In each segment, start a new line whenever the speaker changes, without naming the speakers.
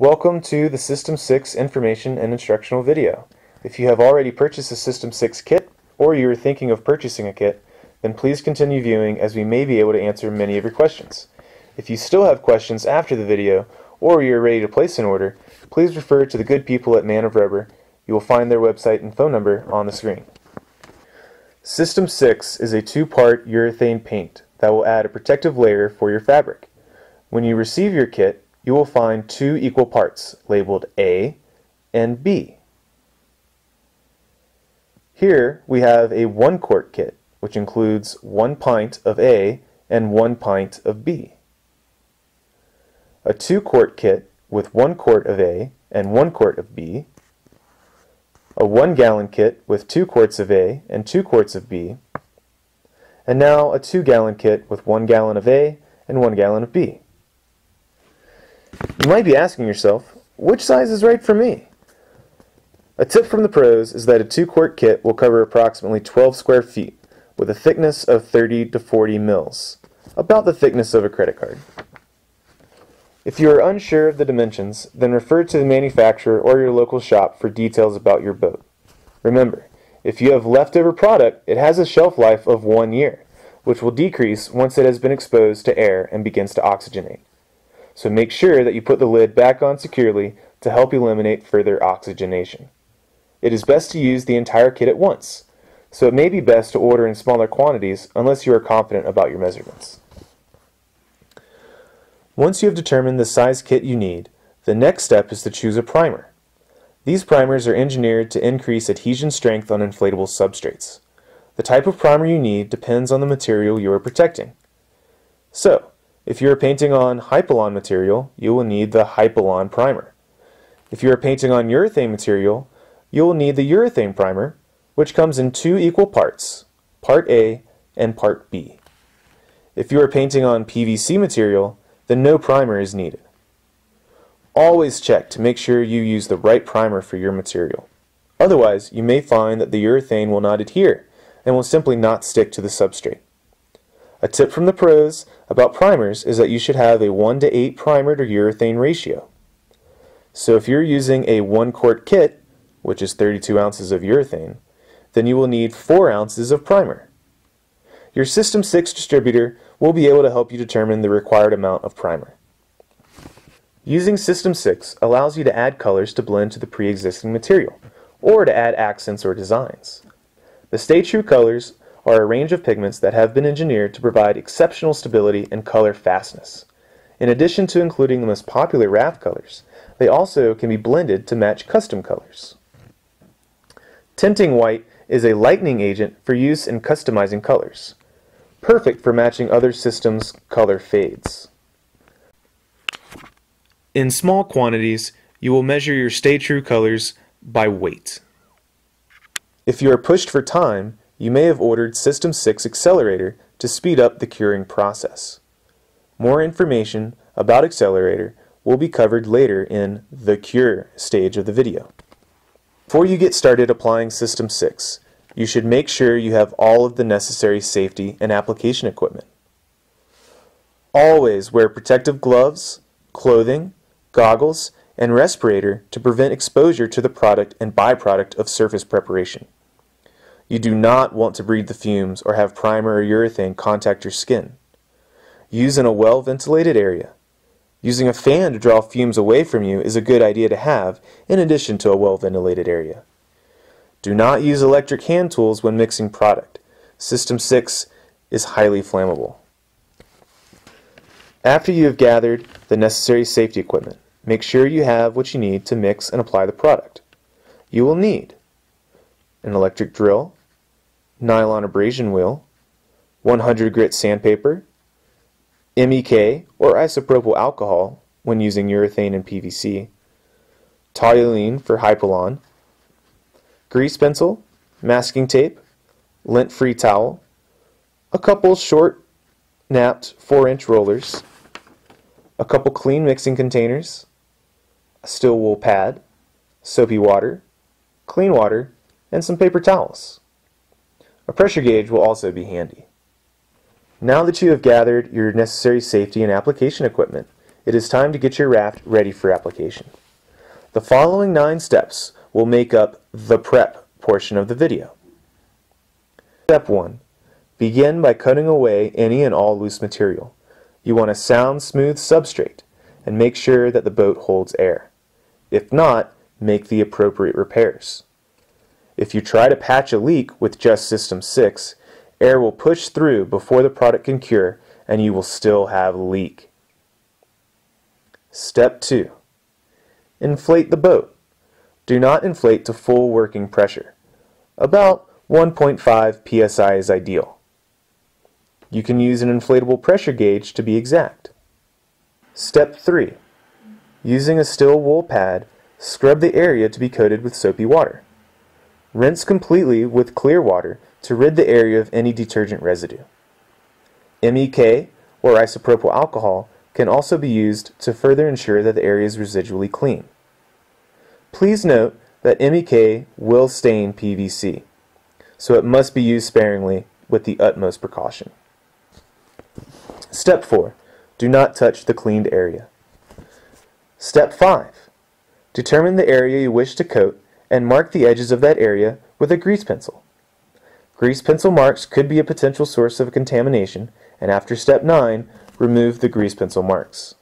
Welcome to the System 6 information and instructional video. If you have already purchased a System 6 kit, or you are thinking of purchasing a kit, then please continue viewing as we may be able to answer many of your questions. If you still have questions after the video, or you are ready to place an order, please refer to the good people at Man of Rubber. You will find their website and phone number on the screen. System 6 is a two-part urethane paint that will add a protective layer for your fabric. When you receive your kit, you will find two equal parts labeled A and B. Here we have a one quart kit which includes one pint of A and one pint of B. A two quart kit with one quart of A and one quart of B. A one gallon kit with two quarts of A and two quarts of B. And now a two gallon kit with one gallon of A and one gallon of B. You might be asking yourself, which size is right for me? A tip from the pros is that a 2 quart kit will cover approximately 12 square feet with a thickness of 30 to 40 mils, about the thickness of a credit card. If you are unsure of the dimensions, then refer to the manufacturer or your local shop for details about your boat. Remember, if you have leftover product, it has a shelf life of one year, which will decrease once it has been exposed to air and begins to oxygenate so make sure that you put the lid back on securely to help eliminate further oxygenation. It is best to use the entire kit at once, so it may be best to order in smaller quantities unless you are confident about your measurements. Once you have determined the size kit you need, the next step is to choose a primer. These primers are engineered to increase adhesion strength on inflatable substrates. The type of primer you need depends on the material you are protecting. So, if you are painting on Hypalon material, you will need the Hypalon primer. If you are painting on urethane material, you will need the urethane primer, which comes in two equal parts, part A and part B. If you are painting on PVC material, then no primer is needed. Always check to make sure you use the right primer for your material. Otherwise, you may find that the urethane will not adhere and will simply not stick to the substrate. A tip from the pros about primers is that you should have a 1 to 8 primer to urethane ratio. So if you're using a 1 quart kit, which is 32 ounces of urethane, then you will need 4 ounces of primer. Your System 6 distributor will be able to help you determine the required amount of primer. Using System 6 allows you to add colors to blend to the pre-existing material, or to add accents or designs. The Stay True colors are a range of pigments that have been engineered to provide exceptional stability and color fastness. In addition to including the most popular raft colors, they also can be blended to match custom colors. Tinting white is a lightening agent for use in customizing colors, perfect for matching other systems' color fades. In small quantities, you will measure your Stay True colors by weight. If you are pushed for time, you may have ordered System 6 Accelerator to speed up the curing process. More information about Accelerator will be covered later in the Cure stage of the video. Before you get started applying System 6, you should make sure you have all of the necessary safety and application equipment. Always wear protective gloves, clothing, goggles, and respirator to prevent exposure to the product and byproduct of surface preparation. You do not want to breathe the fumes or have primer or urethane contact your skin. Use in a well ventilated area. Using a fan to draw fumes away from you is a good idea to have in addition to a well ventilated area. Do not use electric hand tools when mixing product. System 6 is highly flammable. After you have gathered the necessary safety equipment, make sure you have what you need to mix and apply the product. You will need an electric drill, nylon abrasion wheel, 100 grit sandpaper, MEK or isopropyl alcohol when using urethane and PVC, toluene for Hypalon, grease pencil, masking tape, lint-free towel, a couple short napped 4-inch rollers, a couple clean mixing containers, a steel wool pad, soapy water, clean water, and some paper towels. A pressure gauge will also be handy. Now that you have gathered your necessary safety and application equipment, it is time to get your raft ready for application. The following nine steps will make up the prep portion of the video. Step 1. Begin by cutting away any and all loose material. You want a sound, smooth substrate and make sure that the boat holds air. If not, make the appropriate repairs. If you try to patch a leak with just System 6, air will push through before the product can cure and you will still have a leak. Step 2. Inflate the boat. Do not inflate to full working pressure. About 1.5 psi is ideal. You can use an inflatable pressure gauge to be exact. Step 3. Using a steel wool pad, scrub the area to be coated with soapy water. Rinse completely with clear water to rid the area of any detergent residue. MEK, or isopropyl alcohol, can also be used to further ensure that the area is residually clean. Please note that MEK will stain PVC, so it must be used sparingly with the utmost precaution. Step 4. Do not touch the cleaned area. Step 5. Determine the area you wish to coat and mark the edges of that area with a grease pencil. Grease pencil marks could be a potential source of contamination, and after step 9, remove the grease pencil marks.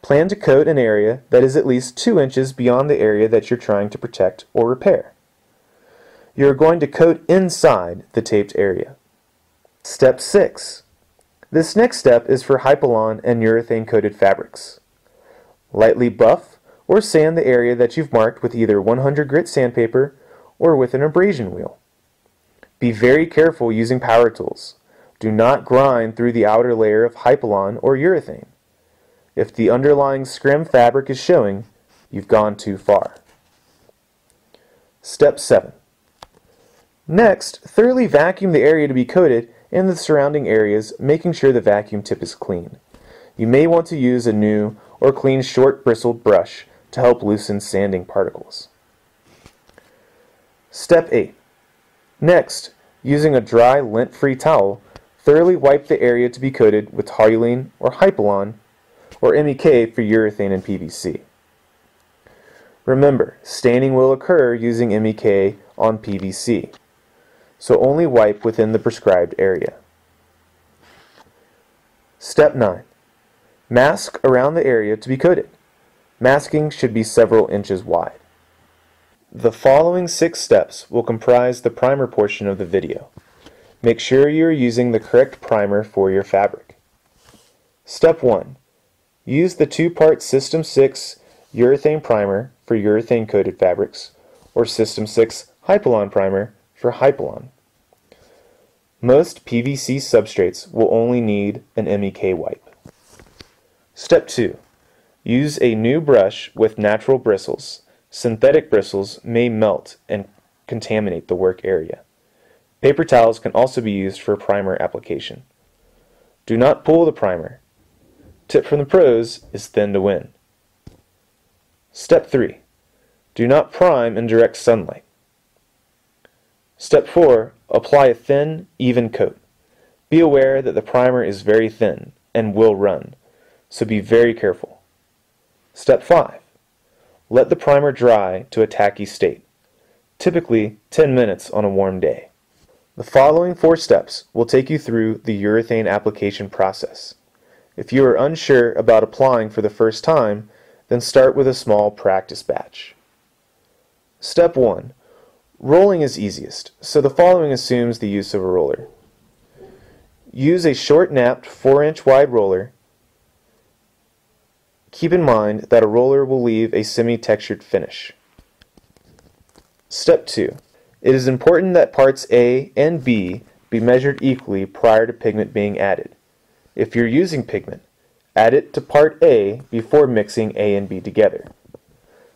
Plan to coat an area that is at least 2 inches beyond the area that you're trying to protect or repair. You're going to coat inside the taped area. Step 6. This next step is for Hypalon and urethane coated fabrics. Lightly buff or sand the area that you've marked with either 100 grit sandpaper or with an abrasion wheel. Be very careful using power tools. Do not grind through the outer layer of Hypalon or urethane. If the underlying scrim fabric is showing, you've gone too far. Step 7. Next, thoroughly vacuum the area to be coated and the surrounding areas, making sure the vacuum tip is clean. You may want to use a new or clean short bristled brush to help loosen sanding particles. Step 8. Next, using a dry lint-free towel, thoroughly wipe the area to be coated with toluene or Hypalon or MEK for urethane and PVC. Remember, staining will occur using MEK on PVC, so only wipe within the prescribed area. Step 9. Mask around the area to be coated. Masking should be several inches wide. The following six steps will comprise the primer portion of the video. Make sure you are using the correct primer for your fabric. Step 1. Use the two-part System 6 urethane primer for urethane coated fabrics or System 6 Hypalon primer for Hypalon. Most PVC substrates will only need an MEK wipe. Step 2. Use a new brush with natural bristles. Synthetic bristles may melt and contaminate the work area. Paper towels can also be used for primer application. Do not pull the primer. Tip from the pros is thin to win. Step 3. Do not prime in direct sunlight. Step 4. Apply a thin, even coat. Be aware that the primer is very thin and will run, so be very careful. Step 5. Let the primer dry to a tacky state, typically 10 minutes on a warm day. The following four steps will take you through the urethane application process. If you are unsure about applying for the first time, then start with a small practice batch. Step 1. Rolling is easiest, so the following assumes the use of a roller. Use a short napped 4 inch wide roller Keep in mind that a roller will leave a semi-textured finish. Step 2. It is important that parts A and B be measured equally prior to pigment being added. If you're using pigment, add it to part A before mixing A and B together.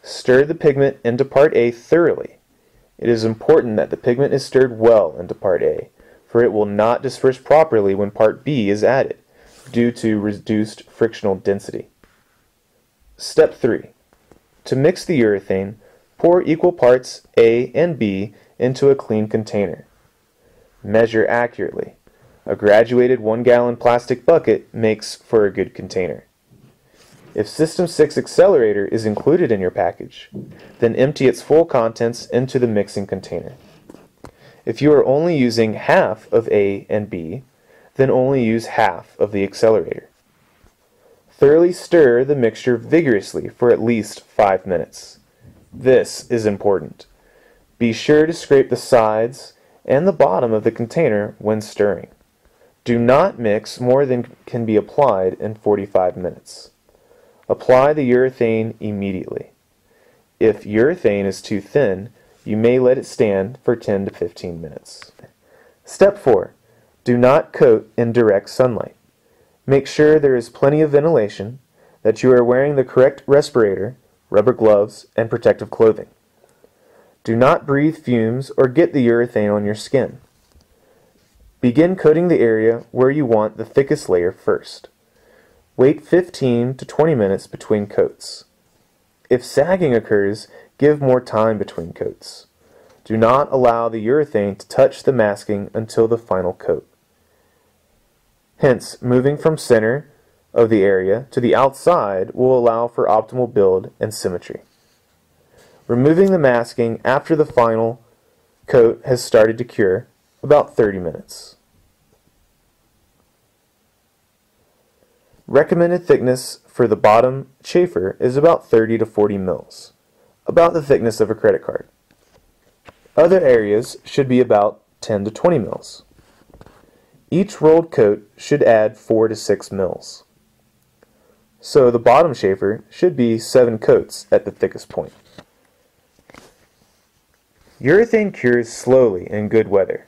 Stir the pigment into part A thoroughly. It is important that the pigment is stirred well into part A, for it will not disperse properly when part B is added, due to reduced frictional density. Step 3. To mix the urethane, pour equal parts A and B into a clean container. Measure accurately. A graduated 1 gallon plastic bucket makes for a good container. If System 6 Accelerator is included in your package, then empty its full contents into the mixing container. If you are only using half of A and B, then only use half of the accelerator. Thoroughly stir the mixture vigorously for at least 5 minutes. This is important. Be sure to scrape the sides and the bottom of the container when stirring. Do not mix more than can be applied in 45 minutes. Apply the urethane immediately. If urethane is too thin, you may let it stand for 10 to 15 minutes. Step 4. Do not coat in direct sunlight. Make sure there is plenty of ventilation, that you are wearing the correct respirator, rubber gloves, and protective clothing. Do not breathe fumes or get the urethane on your skin. Begin coating the area where you want the thickest layer first. Wait 15 to 20 minutes between coats. If sagging occurs, give more time between coats. Do not allow the urethane to touch the masking until the final coat. Hence, moving from center of the area to the outside will allow for optimal build and symmetry. Removing the masking after the final coat has started to cure, about 30 minutes. Recommended thickness for the bottom chafer is about 30 to 40 mils, about the thickness of a credit card. Other areas should be about 10 to 20 mils. Each rolled coat should add 4 to 6 mils. So the bottom chafer should be 7 coats at the thickest point. Urethane cures slowly in good weather,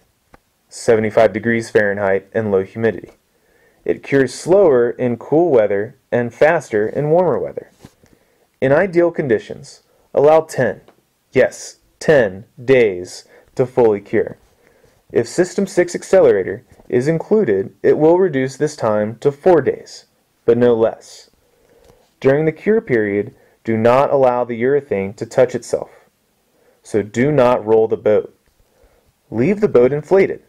75 degrees Fahrenheit and low humidity. It cures slower in cool weather and faster in warmer weather. In ideal conditions, allow 10, yes, 10 days to fully cure. If System 6 Accelerator is included, it will reduce this time to 4 days, but no less. During the cure period, do not allow the urethane to touch itself so do not roll the boat. Leave the boat inflated,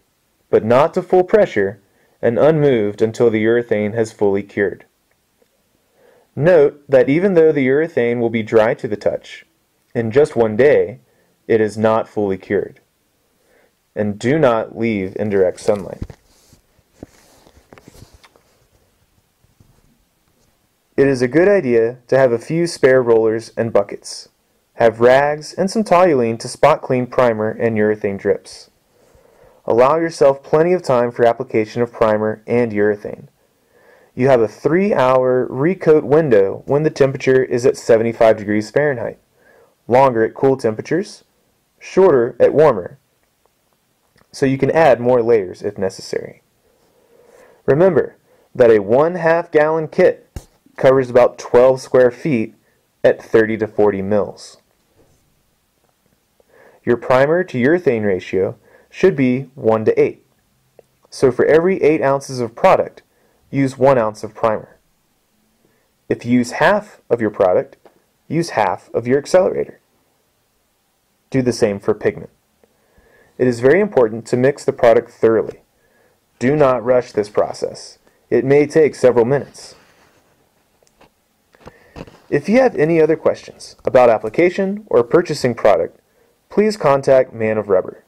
but not to full pressure, and unmoved until the urethane has fully cured. Note that even though the urethane will be dry to the touch, in just one day, it is not fully cured. And do not leave in direct sunlight. It is a good idea to have a few spare rollers and buckets. Have rags and some toluene to spot clean primer and urethane drips. Allow yourself plenty of time for application of primer and urethane. You have a 3 hour recoat window when the temperature is at 75 degrees Fahrenheit, longer at cool temperatures, shorter at warmer, so you can add more layers if necessary. Remember that a 1 half gallon kit covers about 12 square feet at 30 to 40 mils. Your primer to urethane ratio should be 1 to 8. So for every 8 ounces of product, use 1 ounce of primer. If you use half of your product, use half of your accelerator. Do the same for pigment. It is very important to mix the product thoroughly. Do not rush this process. It may take several minutes. If you have any other questions about application or purchasing product, please contact Man of Rubber.